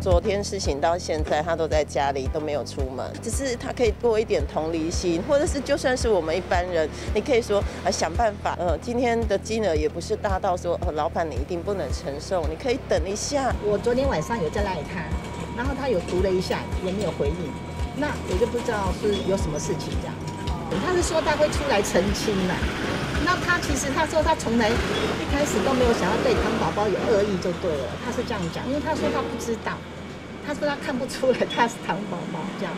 昨天事情到现在，他都在家里都没有出门，只是他可以多一点同理心，或者是就算是我们一般人，你可以说啊想办法，呃，今天的金额也不是大到说，呃，老板你一定不能承受，你可以等一下。我昨天晚上有在赖他，然后他有读了一下，也没有回应，那我就不知道是有什么事情这样。他是说他会出来澄清的。那他其实他说他从来一开始都没有想要对糖宝宝有恶意就对了，他是这样讲，因为他说他不知道，他说他看不出来他是糖宝宝这样。